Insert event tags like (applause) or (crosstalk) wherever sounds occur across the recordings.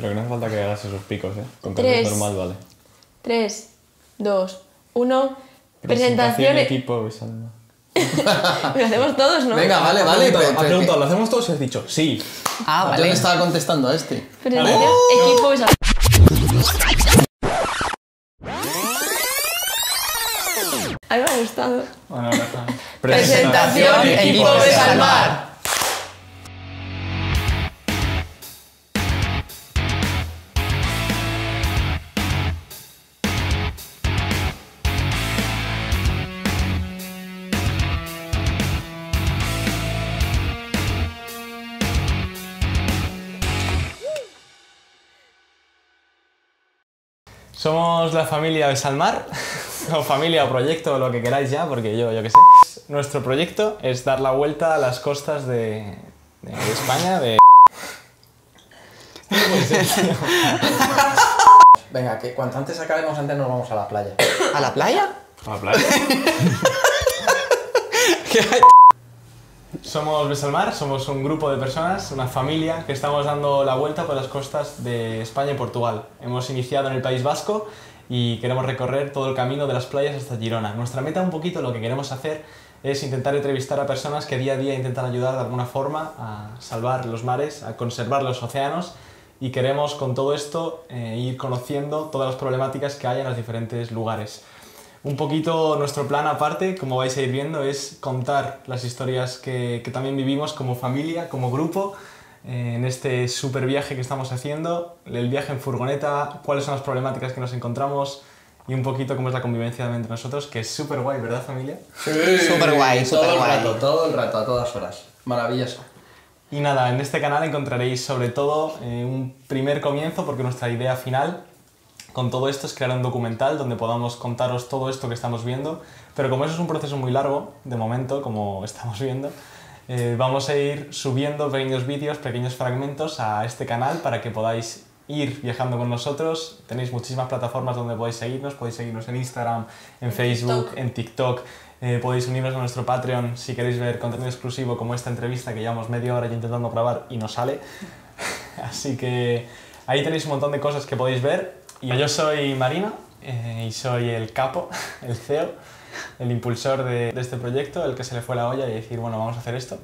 Pero que no hace falta que hagas esos picos, ¿eh? Con Tres. normal, vale. 3, 2, 1. Presentación. equipo Besalma. (laughs) Lo hacemos todos, ¿no? Venga, vale, vale. Ha preguntado, ha pero- preguntado, ¿lo hacemos todos? Y has dicho, sí. Ah, Yo vale. le estaba contestando a este. Presentación. Equipo Besalma. A mí me ha gustado. Bueno, ahora está. Presentación, equipo Besalmar. Somos la familia Besalmar, (laughs) o familia o proyecto, o lo que queráis ya, porque yo, yo qué sé. Nuestro proyecto es dar la vuelta a las costas de, de España, de... (laughs) Venga, que cuanto antes acabemos, antes nos vamos a la playa. ¿A la playa? ¿A la playa? (laughs) Somos Besalmar, somos un grupo de personas, una familia que estamos dando la vuelta por las costas de España y Portugal. Hemos iniciado en el País Vasco y queremos recorrer todo el camino de las playas hasta Girona. Nuestra meta un poquito, lo que queremos hacer es intentar entrevistar a personas que día a día intentan ayudar de alguna forma a salvar los mares, a conservar los océanos y queremos con todo esto eh, ir conociendo todas las problemáticas que hay en los diferentes lugares. Un poquito nuestro plan aparte, como vais a ir viendo, es contar las historias que, que también vivimos como familia, como grupo, eh, en este super viaje que estamos haciendo, el viaje en furgoneta, cuáles son las problemáticas que nos encontramos y un poquito cómo es la convivencia entre nosotros, que es súper guay, ¿verdad familia? Súper guay, Todo súper el guay. rato, todo el rato, a todas horas. Maravilloso. Y nada, en este canal encontraréis sobre todo eh, un primer comienzo, porque nuestra idea final con todo esto es crear un documental donde podamos contaros todo esto que estamos viendo, pero como eso es un proceso muy largo, de momento, como (laughs) estamos viendo, eh, vamos a ir subiendo pequeños vídeos, pequeños fragmentos a este canal para que podáis ir viajando con nosotros. Tenéis muchísimas plataformas donde podéis seguirnos, podéis seguirnos en Instagram, en Facebook, TikTok. en TikTok. Eh, podéis unirnos a nuestro Patreon si queréis ver contenido exclusivo como esta entrevista que llevamos media hora intentando grabar y no sale. (laughs) Así que ahí tenéis un montón de cosas que podéis ver. Y yo soy Marina eh, y soy el capo, (laughs) el CEO, el impulsor de, de este proyecto, el que se le fue la olla y decir, bueno, vamos a hacer esto.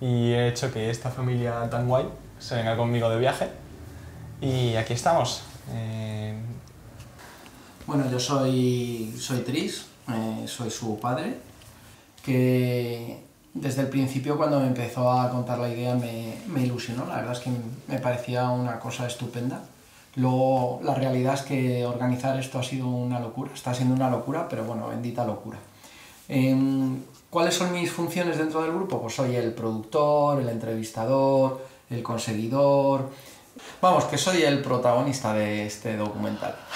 Y he hecho que esta familia tan guay se venga conmigo de viaje. Y aquí estamos. Eh, Bueno, yo soy, soy Tris, eh, soy su padre, que desde el principio cuando me empezó a contar la idea me, me ilusionó, la verdad es que me parecía una cosa estupenda. Luego la realidad es que organizar esto ha sido una locura, está siendo una locura, pero bueno, bendita locura. Em, ¿Cuáles son mis funciones dentro del grupo? Pues soy el productor, el entrevistador, el conseguidor. Vamos, que soy el protagonista de este documental. (laughs)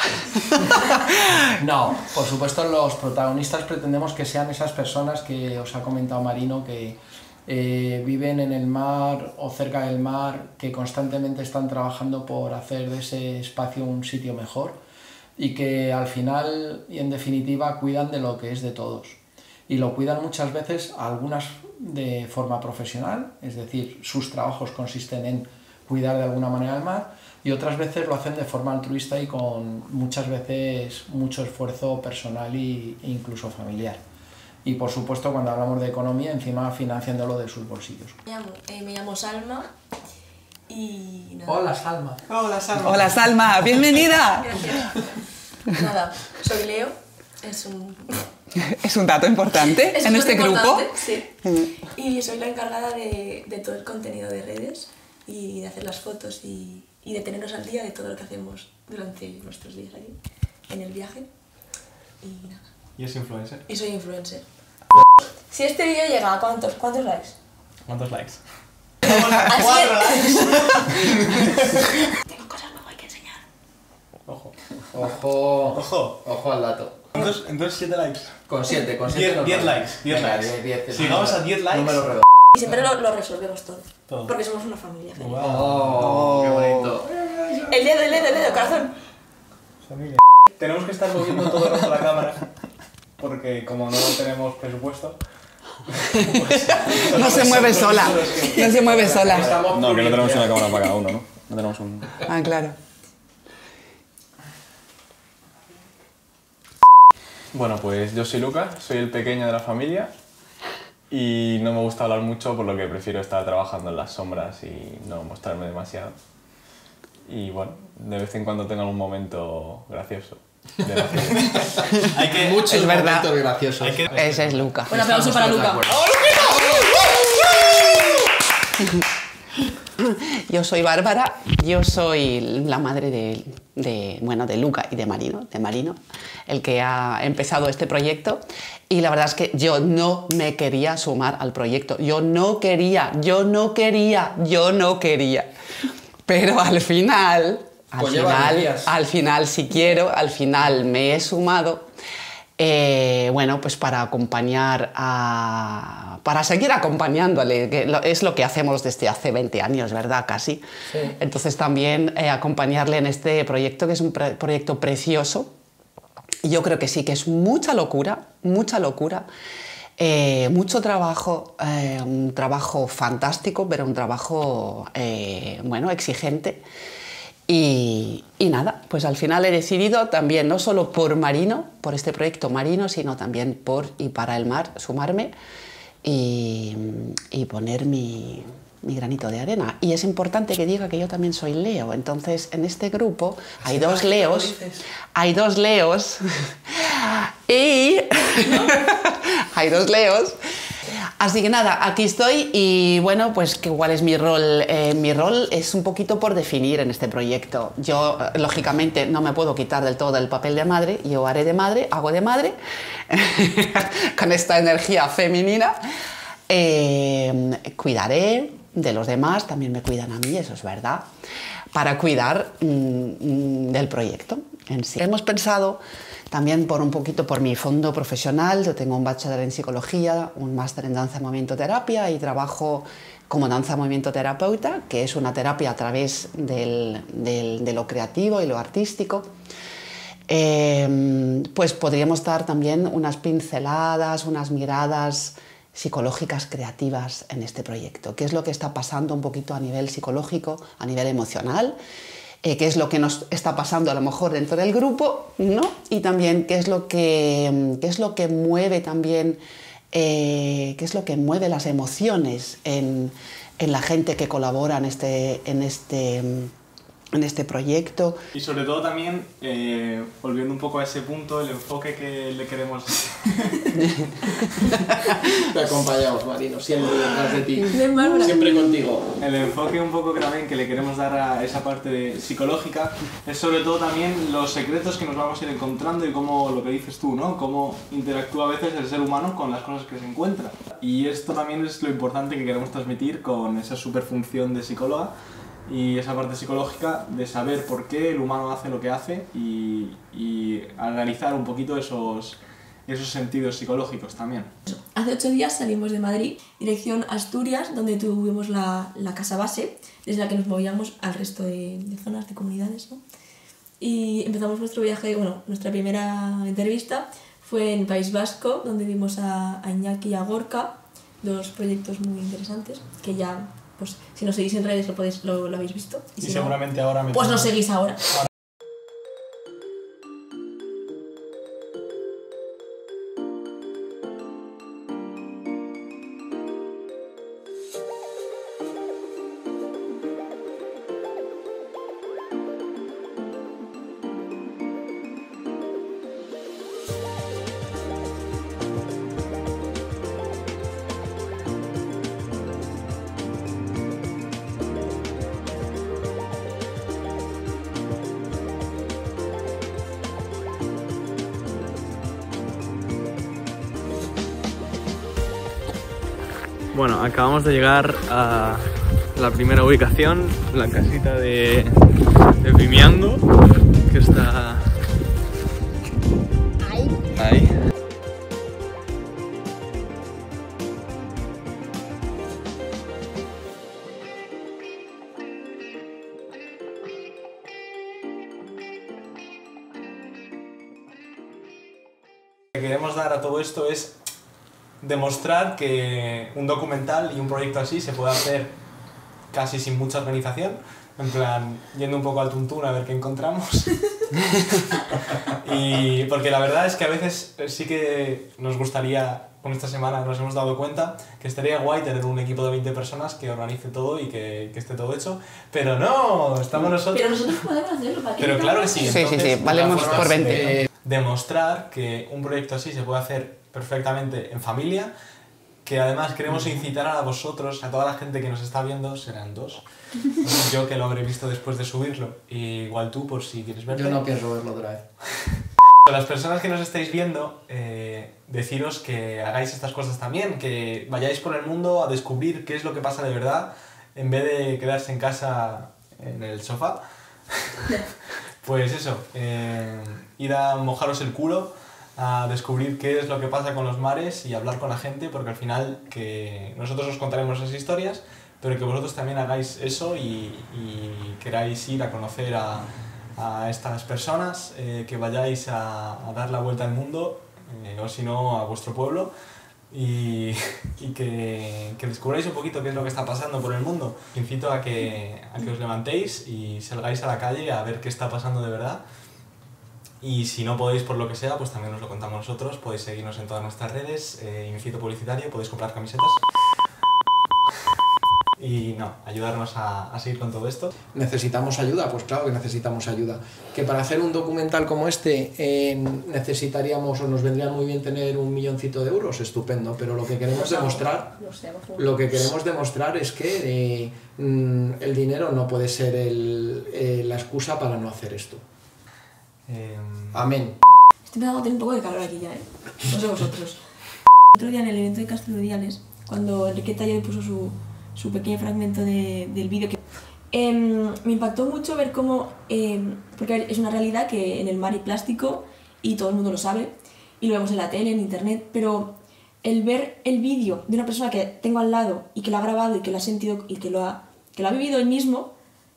No, por supuesto los protagonistas pretendemos que sean esas personas que os ha comentado Marino que eh, viven en el mar o cerca del mar, que constantemente están trabajando por hacer de ese espacio un sitio mejor y que al final y en definitiva cuidan de lo que es de todos. Y lo cuidan muchas veces, algunas de forma profesional, es decir, sus trabajos consisten en cuidar de alguna manera el mar, y otras veces lo hacen de forma altruista y con muchas veces mucho esfuerzo personal e incluso familiar. Y por supuesto, cuando hablamos de economía, encima financiándolo de sus bolsillos. Me llamo, eh, me llamo Salma y nada. Salma. Hola, Salma. Hola Salma, (laughs) bienvenida. Gracias. Nada, soy Leo. Es un. (laughs) Es un dato importante (laughs) es en este grupo. importante, Sí. Y soy la encargada de, de todo el contenido de redes y de hacer las fotos y, y de tenernos al día de todo lo que hacemos durante nuestros días aquí en el viaje. Y nada. Y es influencer. Y soy influencer. Si este vídeo llega a cuántos, ¿cuántos likes? ¿Cuántos likes? Así (laughs) Tengo cosas guay que enseñar. Ojo. Ojo, Ojo. ojo al dato. Entonces, entonces 7 likes. Con 7, con 7. 10 10 likes. 10 likes. Si llegamos a 10 likes. Número redondo. Y siempre lo, lo resolvemos todo. Todo. Porque somos una familia. feliz. Wow. Oh, qué bonito. El dedo, el dedo, el dedo, corazón. Familia. Tenemos que estar moviendo todo el rato la cámara. Porque como no tenemos presupuesto. pues, No se mueve sola. No se mueve sola. No, que no tenemos una cámara para cada uno, ¿no? No tenemos un... Ah, claro. Bueno, pues yo soy Lucas, soy el pequeño de la familia y no me gusta hablar mucho por lo que prefiero estar trabajando en las sombras y no mostrarme demasiado. Y bueno, de vez en cuando tengo algún momento gracioso. (laughs) Hay que, Muchos Es verdad. momentos graciosos. hay que Ese es Luca. Un aplauso para Luca. de acuerdo. (laughs) Yo soy Bárbara, yo soy la madre de, de, bueno, de Luca y de Marino, de Marino, el que ha empezado este proyecto. Y la verdad es que yo no me quería sumar al proyecto. Yo no quería, yo no quería, yo no quería. Pero al final, al Pues final, al final si quiero, al final me he sumado. eh, bueno, pues para acompañar a. para seguir acompañándole, que es lo que hacemos desde hace 20 años, ¿verdad? Casi. Sí. Entonces también eh, acompañarle en este proyecto, que es un pre- proyecto precioso. Y Yo creo que sí, que es mucha locura, mucha locura. eh, mucho trabajo, un trabajo fantástico, pero un trabajo, bueno, exigente. Y, y nada, pues al final he decidido también, no solo por Marino, por este proyecto Marino, sino también por y para el mar, sumarme y, y poner mi, mi granito de arena. Y es importante que diga que yo también soy Leo. Entonces, en este grupo hay dos Leos. Hay dos Leos. (laughs) y (laughs) hay dos Leos. Así que nada, aquí estoy y bueno, pues que cuál es mi rol. Eh, mi rol es un poquito por definir en este proyecto. Yo, eh, lógicamente, no me puedo quitar del todo el papel de madre. Yo haré de madre, hago de madre, (laughs) con esta energía femenina. Eh, cuidaré de los demás, también me cuidan a mí, eso es verdad, para cuidar mm, mm, del proyecto en sí. Hemos pensado también por un poquito por mi fondo profesional, yo tengo un bachelor en psicología, un máster en danza movimiento terapia y trabajo como danza movimiento terapeuta, que es una terapia a través del- del- de lo creativo y lo artístico. Eh, pues podríamos dar también unas pinceladas, unas miradas psicológicas creativas en este proyecto. ¿Qué es lo que está pasando un poquito a nivel psicológico, a nivel emocional? Eh, ¿Qué es lo que nos está pasando a lo mejor dentro del grupo? ¿no? Y también qué es lo que, mm, qué es lo que mueve también, eh, qué es lo que mueve las emociones en, en la gente que colabora en este, en este, mm, en este proyecto. Y sobre todo también, eh, volviendo un poco a ese punto, el enfoque que le queremos... (laughs) Te acompañamos, Marino, siempre detrás de ti. Siempre contigo. El enfoque un poco que también que le queremos dar a esa parte de psicológica es sobre todo también los secretos que nos vamos a ir encontrando y cómo lo que dices tú, ¿no? Cómo interactúa a veces el ser humano con las cosas que se encuentra. Y esto también es lo importante que queremos transmitir con esa superfunción de psicóloga y esa parte psicológica de saber por qué el humano hace lo que hace y, y analizar un poquito esos, esos sentidos psicológicos también. Hace ocho días salimos de Madrid, dirección Asturias, donde tuvimos la, la casa base, desde la que nos movíamos al resto de, de zonas, de comunidades. ¿no? Y empezamos nuestro viaje, bueno, nuestra primera entrevista fue en País Vasco, donde vimos a, a Iñaki y a Gorka, dos proyectos muy interesantes, que ya, pues si nos seguís en redes lo, podéis, lo, lo habéis visto. Y si no, seguramente ahora me pues nos seguís ahora. Bueno, acabamos de llegar a la primera ubicación, la casita de, de Pimiando, que está ahí. Lo que queremos dar a todo esto es demostrar que un documental y un proyecto así se puede hacer casi sin mucha organización, en plan, yendo un poco al tuntún a ver qué encontramos. (laughs) y porque la verdad es que a veces sí que nos gustaría, con esta semana nos hemos dado cuenta, que estaría guay tener un equipo de 20 personas que organice todo y que, que esté todo hecho. Pero no, estamos nosotros. Pero nosotros podemos hacerlo. ¿para qué Pero claro que sí. Sí, sí, sí, entonces, de valemos por formas, 20. eh, demostrar que un proyecto así se puede hacer perfectamente en familia, que además queremos incitar a vosotros, a toda la gente que nos está viendo, serán dos. (laughs) Yo que lo habré visto después de subirlo, y igual tú por si quieres verlo. Yo no pienso verlo otra vez. A (laughs) las personas que nos estáis viendo, eh, deciros que hagáis estas cosas también, que vayáis por el mundo a descubrir qué es lo que pasa de verdad, en vez de quedarse en casa en el sofá. (laughs) pues eso, eh, ir a mojaros el culo, a descubrir qué es lo que pasa con los mares y hablar con la gente, porque al final que nosotros os contaremos esas historias, pero que vosotros también hagáis eso y, y queráis ir a conocer a, a estas personas, eh, que vayáis a, a dar la vuelta al mundo, eh, o si no a vuestro pueblo, y, (laughs) y que, que descubráis un poquito qué es lo que está pasando por el mundo. Incito a que, a que os levantéis y salgáis a la calle a ver qué está pasando de verdad. Y si no podéis por lo que sea, pues también os lo contamos nosotros. Podéis seguirnos en todas nuestras redes, eh, Publicitario, podéis comprar camisetas. Y no, ayudarnos a, a seguir con todo esto. ¿Necesitamos ayuda? Pues claro que necesitamos ayuda. Que para hacer un documental como este eh, necesitaríamos o nos vendría muy bien tener un milloncito de euros, estupendo, pero lo que queremos demostrar, lo que queremos demostrar es que eh, mm, el dinero no puede ser el- eh, la excusa para no hacer esto. Eh, Amén. Estoy empezando a tener un poco de calor aquí ya, ¿eh? No sé vosotros. (laughs) Otro día en el evento de Castro Diales, cuando Enrique Taller puso su, su pequeño fragmento de- del vídeo, que em, me impactó mucho ver cómo, em, porque es una realidad que en el mar hay plástico y todo el mundo lo sabe, y lo vemos en la tele, en internet, pero el ver el vídeo de una persona que tengo al lado y que lo ha grabado y que lo ha sentido y que lo ha, que lo ha vivido él mismo,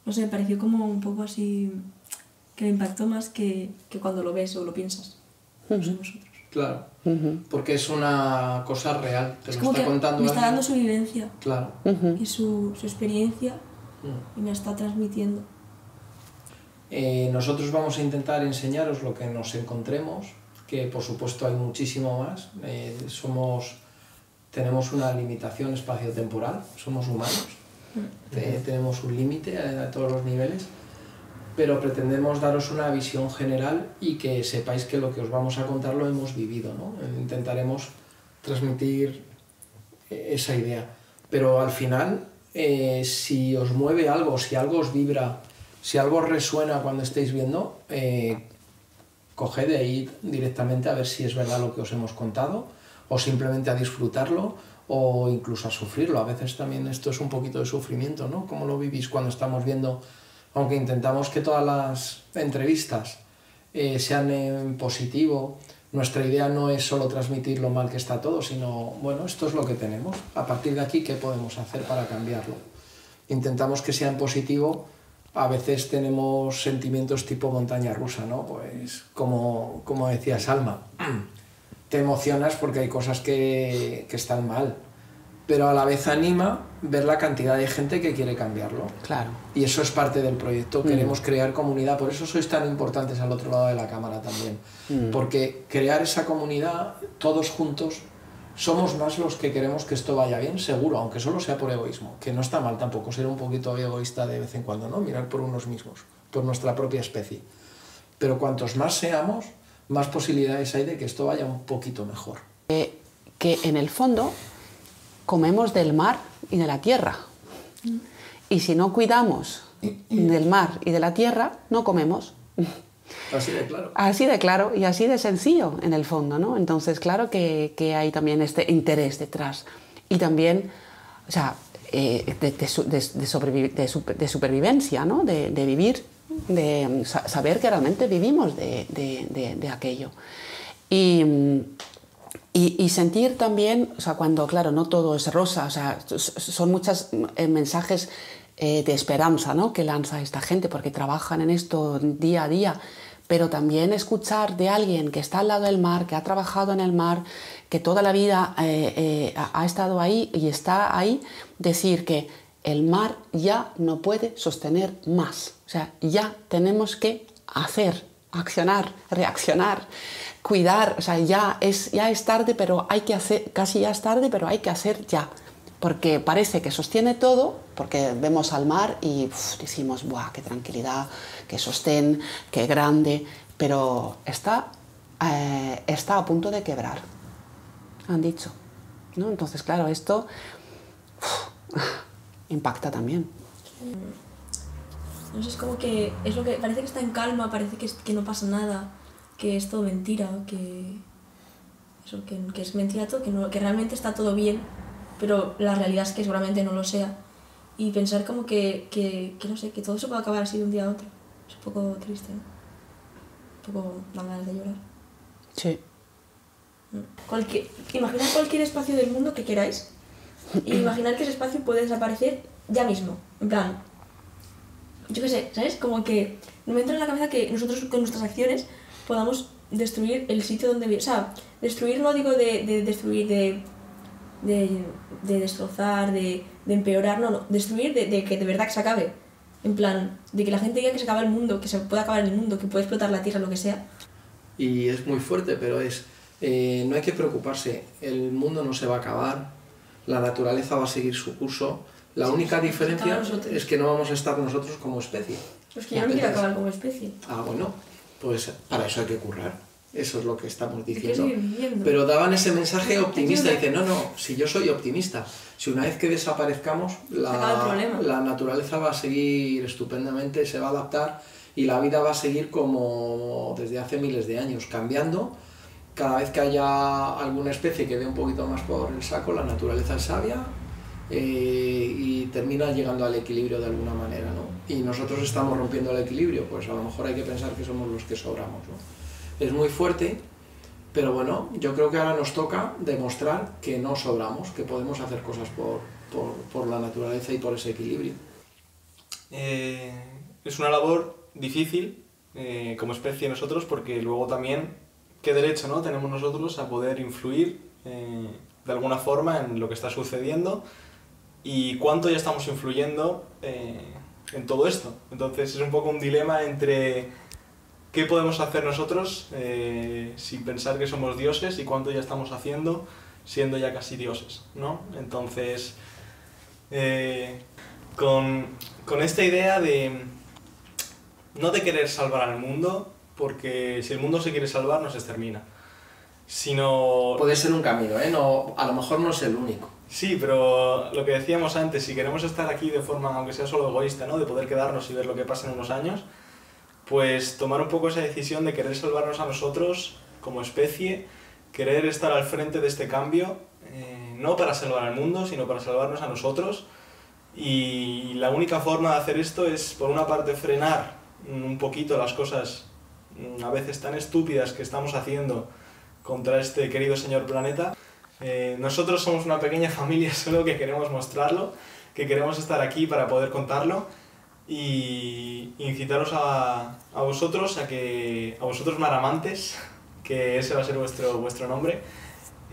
no sé, me pareció como un poco así que me impactó más que, que cuando lo ves o lo piensas. No sé vosotros. Claro. Porque es una cosa real. Te Es lo como está que contando me está dando su vivencia Claro. y su, su experiencia y me está transmitiendo. Eh, nosotros vamos a intentar enseñaros lo que nos encontremos, que por supuesto hay muchísimo más. Eh, somos, tenemos una limitación espaciotemporal, somos humanos, Te- tenemos un límite a, a todos los niveles, pero pretendemos daros una visión general y que sepáis que lo que os vamos a contar lo hemos vivido. ¿no? Eh, Intentaremos transmitir eh, esa idea. Pero al final, eh, si os mueve algo, si algo os vibra, si algo resuena cuando estéis viendo, coged e ir directamente a ver si es verdad lo que os hemos contado, o simplemente a disfrutarlo, o incluso a sufrirlo. A veces también esto es un poquito de sufrimiento, ¿no? ¿Cómo lo vivís cuando estamos viendo, aunque intentamos que todas las entrevistas eh, sean en positivo, nuestra idea no es solo transmitir lo mal que está todo, sino, bueno, esto es lo que tenemos. A partir de aquí, ¿qué podemos hacer para cambiarlo? Intentamos que sea en positivo. A veces tenemos sentimientos tipo montaña rusa, ¿no? Pues como, como decía Salma, (clears throat) te emocionas porque hay cosas que, que están mal, pero a la vez anima ver la cantidad de gente que quiere cambiarlo. Claro. Y eso es parte del proyecto. Queremos crear comunidad, por eso sois tan importantes al otro lado de la cámara también. Porque crear esa comunidad, todos juntos, somos más los que queremos que esto vaya bien, seguro, aunque solo sea por egoísmo. Que no está mal tampoco ser un poquito egoísta de vez en cuando, ¿no? Mirar por unos mismos, por nuestra propia especie. Pero cuantos más seamos, más posibilidades hay de que esto vaya un poquito mejor. Eh, que en el fondo comemos del mar y de la tierra. Y si no cuidamos del mar y de la tierra, no comemos. Así de claro. Así de claro y así de sencillo en el fondo, ¿no? Entonces, claro que, que hay también este interés detrás. Y también, o sea, eh, de, de de- super- de supervivencia, ¿no? De, de vivir, de mm, sa- saber que realmente vivimos de, de- de- de aquello. Y, mm, y, y sentir también, o sea, cuando, claro, no todo es rosa, o sea, son muchos mensajes eh, de esperanza, ¿no? Que lanza esta gente, porque trabajan en esto día a día, pero también escuchar de alguien que está al lado del mar, que ha trabajado en el mar, que toda la vida eh, eh, ha estado ahí y está ahí, decir que el mar ya no puede sostener más. O sea, ya tenemos que hacer, accionar, reaccionar, cuidar. O sea, ya es, ya es tarde, pero hay que hacer, casi ya es tarde, pero hay que hacer ya. Porque parece que sostiene todo, porque vemos al mar y decimos, ¡buah, qué tranquilidad, qué sostén, qué grande! Pero está, eh, está a punto de quebrar, han dicho. ¿no? Entonces, claro, esto (laughs) impacta también. No sé, es como que es lo que parece que está en calma, parece que, es- que no pasa nada, que es todo mentira, que eso, que, que es mentira todo, que, no, que realmente está todo bien, pero la realidad es que seguramente no lo sea. Y pensar como que, que, que no sé, que todo se puede acabar así de un día a otro. Es un poco triste, ¿no? Un poco dan ganas de llorar. Sí. Cualquier, imaginad cualquier espacio del mundo que queráis y imaginar que ese espacio puede desaparecer ya mismo. En plan, yo qué sé, ¿sabes? Como que no me entra en la cabeza que nosotros con nuestras acciones podamos destruir el sitio donde vi- O sea, destruir no digo de, de destruir, de, de, de destrozar, de, de empeorar, no, no. Destruir de, de que de verdad que se acabe. En plan, de que la gente diga que se acaba el mundo, que se puede acabar el mundo, que puede explotar la tierra, lo que sea. y es muy fuerte, pero es eh, no hay que preocuparse, el mundo no se va a acabar, la naturaleza va a seguir su curso, la única diferencia es que no vamos a estar nosotros como especie. Pues que yo no quiero acabar como especie. Ah, bueno, pues para eso hay que currar, eso es lo que estamos diciendo. Pero daban ese mensaje optimista, Ayuda. dice, no, no, si yo soy optimista, si una vez que desaparezcamos, la, la naturaleza va a seguir estupendamente, se va a adaptar y la vida va a seguir como desde hace miles de años, cambiando. Cada vez que haya alguna especie que dé un poquito más por el saco, la naturaleza es sabia eh, y termina llegando al equilibrio de alguna manera, ¿no? Y nosotros estamos rompiendo el equilibrio, pues a lo mejor hay que pensar que somos los que sobramos, ¿no? Es muy fuerte, pero bueno, yo creo que ahora nos toca demostrar que no sobramos, que podemos hacer cosas por, por, por la naturaleza y por ese equilibrio. Eh, es una labor difícil eh, como especie nosotros porque luego también qué derecho ¿no? tenemos nosotros a poder influir eh, de alguna forma en lo que está sucediendo y cuánto ya estamos influyendo eh, en todo esto. Entonces es un poco un dilema entre qué podemos hacer nosotros eh, sin pensar que somos dioses y cuánto ya estamos haciendo siendo ya casi dioses, ¿no? Entonces, eh, con, con esta idea de no de querer salvar al mundo, porque si el mundo se quiere salvar nos extermina, sino... Puede ser un camino, ¿eh? No, a lo mejor no es el único. Sí, pero lo que decíamos antes, si queremos estar aquí de forma, aunque sea solo egoísta, ¿no? de poder quedarnos y ver lo que pasa en unos años, pues tomar un poco esa decisión de querer salvarnos a nosotros como especie, querer estar al frente de este cambio, eh, no para salvar al mundo, sino para salvarnos a nosotros. Y la única forma de hacer esto es, por una parte, frenar un poquito las cosas mm, a veces tan estúpidas que estamos haciendo contra este querido señor planeta. Eh, nosotros somos una pequeña (laughs) familia solo que queremos mostrarlo, que queremos estar aquí para poder contarlo y incitaros a, a vosotros, a que a vosotros maramantes, (laughs) que ese va a ser vuestro, vuestro nombre,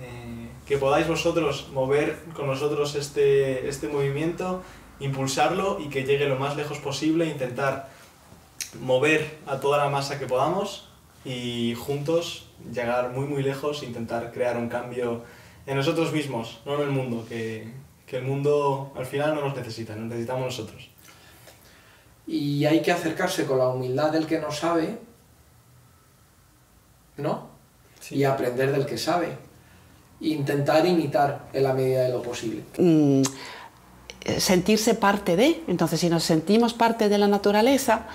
eh, que podáis vosotros mover con nosotros este, este movimiento, impulsarlo y que llegue lo más lejos posible, intentar mover a toda la masa que podamos y juntos llegar muy muy lejos intentar crear un cambio en nosotros mismos, no en el mundo, que, que el mundo al final no nos necesita, nos necesitamos nosotros. Y hay que acercarse con la humildad del que no sabe, ¿no? Y aprender del que sabe. Intentar imitar en la medida de lo posible. mm, sentirse parte de. Entonces, si nos sentimos parte de la naturaleza,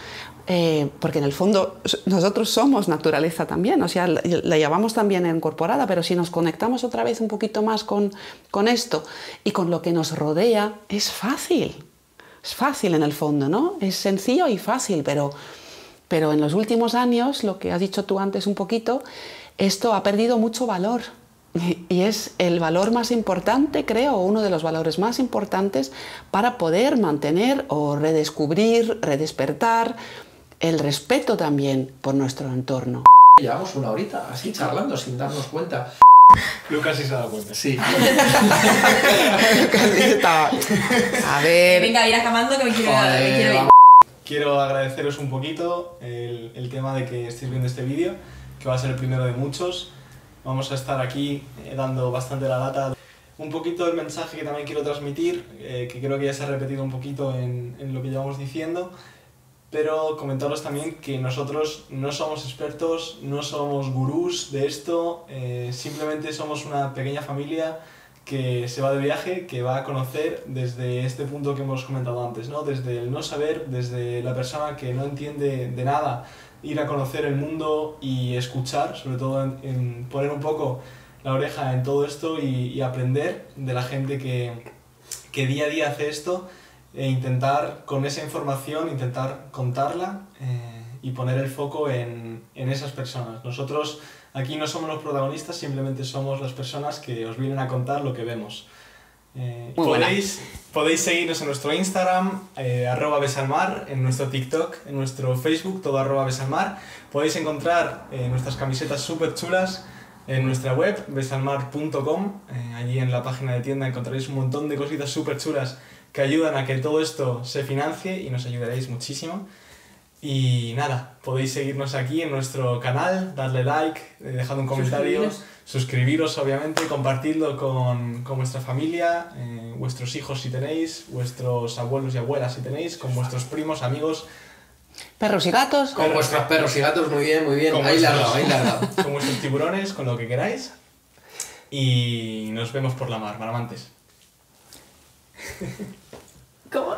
eh, porque en el fondo nosotros somos naturaleza también, o sea, la, la llevamos también incorporada, pero si nos conectamos otra vez un poquito más con, con esto y con lo que nos rodea, es fácil. Es fácil en el fondo, ¿no? Es sencillo y fácil, pero, pero en los últimos años, lo que has dicho tú antes un poquito, esto ha perdido mucho valor. Y es el valor más importante, creo, o uno de los valores más importantes para poder mantener o redescubrir, redespertar el respeto también por nuestro entorno. Llevamos una horita así charlando sin darnos cuenta. Lucas sí se ha dado cuenta. Sí. Está- A ver. Venga, ir acabando que me quiero, Joder, me quiero ir. Quiero agradeceros un poquito el, el tema de que estéis viendo este vídeo, que va a ser el primero de muchos. Vamos a estar aquí eh, dando bastante la lata. Un poquito el mensaje que también quiero transmitir, eh, que creo que ya se ha repetido un poquito en, en lo que llevamos diciendo, pero comentaros también que nosotros no somos expertos, no somos gurús de esto, eh, simplemente somos una pequeña familia que se va de viaje, que va a conocer desde este punto que hemos comentado antes, ¿no? Desde el no saber, desde la persona que no entiende de nada, ir a conocer el mundo y escuchar, sobre todo poner un poco la oreja en todo esto y, y aprender de la gente que, que día a día hace esto e intentar con esa información, intentar contarla eh, y poner el foco en, en esas personas. Nosotros aquí no somos los protagonistas, simplemente somos las personas que os vienen a contar lo que vemos. Eh, Muy buena. podéis, podéis seguirnos en nuestro Instagram, eh, arroba besalmar, en nuestro TikTok, en nuestro Facebook, todo arroba besalmar. Podéis encontrar eh, nuestras camisetas súper chulas en nuestra web, besalmar.com. Allí en la página de tienda encontraréis un montón de cositas súper chulas que ayudan a que todo esto se financie y nos ayudaréis muchísimo. Y nada, podéis seguirnos aquí en nuestro canal, darle like, eh, dejad un comentario, Suscribiros. suscribiros obviamente, compartidlo con, con vuestra familia, eh, vuestros hijos si tenéis, vuestros abuelos y abuelas si tenéis, con vuestros primos, amigos, Perros y gatos. Con vuestros perros y gatos, muy bien, muy bien. con Ahí la has vuestros- dado, ahí la has (laughs) dado. con vuestros tiburones, con lo que queráis. Y nos vemos por la mar, maramantes. ¿Cómo?